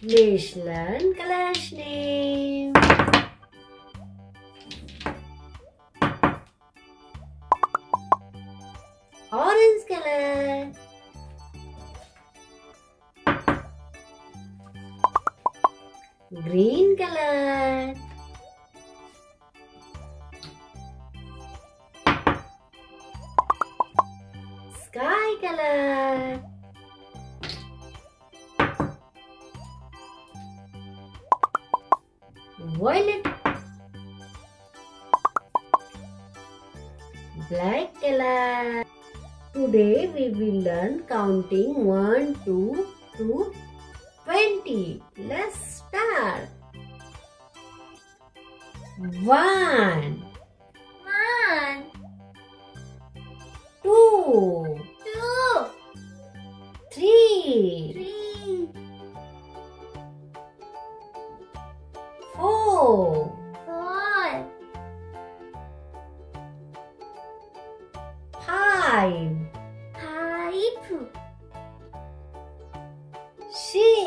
Let's name. Orange color. Green color. Sky color. boil it black color. Today we will learn counting 1, 2 to 20. Let's start. 1 1 2 2 3 3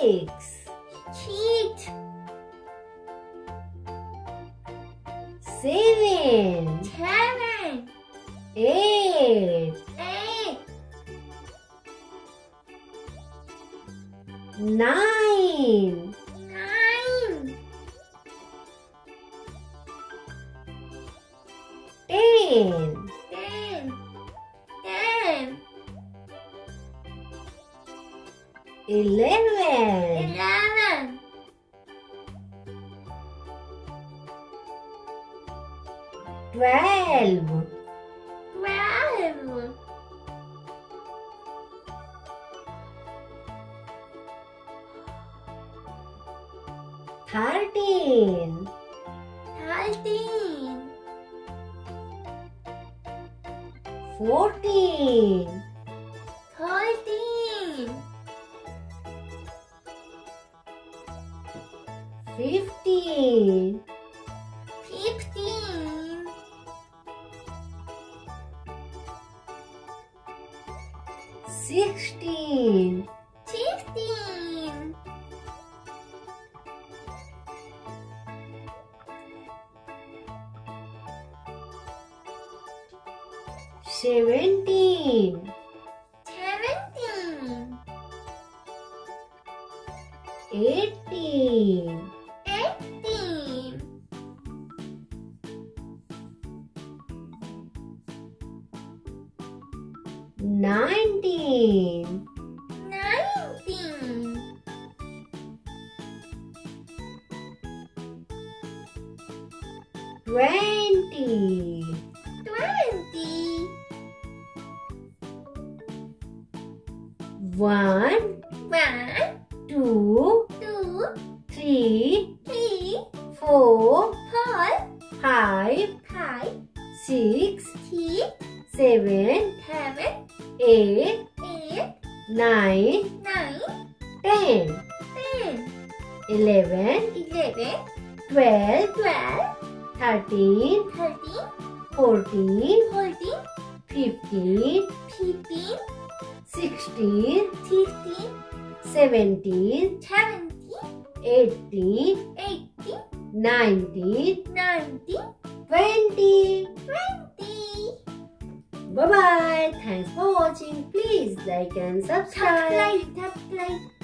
6, six, 7, seven, 8, eight, 9, nine, 10, ten, 11, eleven, twelve, twelve, thirteen, thirteen, fourteen, thirteen, fifteen, fifteen, sixteen, sixteen, seventeen, seventeen, eighteen, eighteen, nineteen, nineteen, twenty, twenty, one, one, two, two, three, three, four, four, five, five, six, six, seven, seven, eight, eight, nine, nine, ten, ten, eleven, eleven, twelve, twelve, thirteen, thirteen, fourteen, fourteen, fifteen, fifteen, sixteen, sixteen, seventeen, seventeen, eighteen, eighteen, nineteen, nineteen, twenty. twenty. Bye bye. Thanks for watching. Please like and subscribe. Subscribe, subscribe.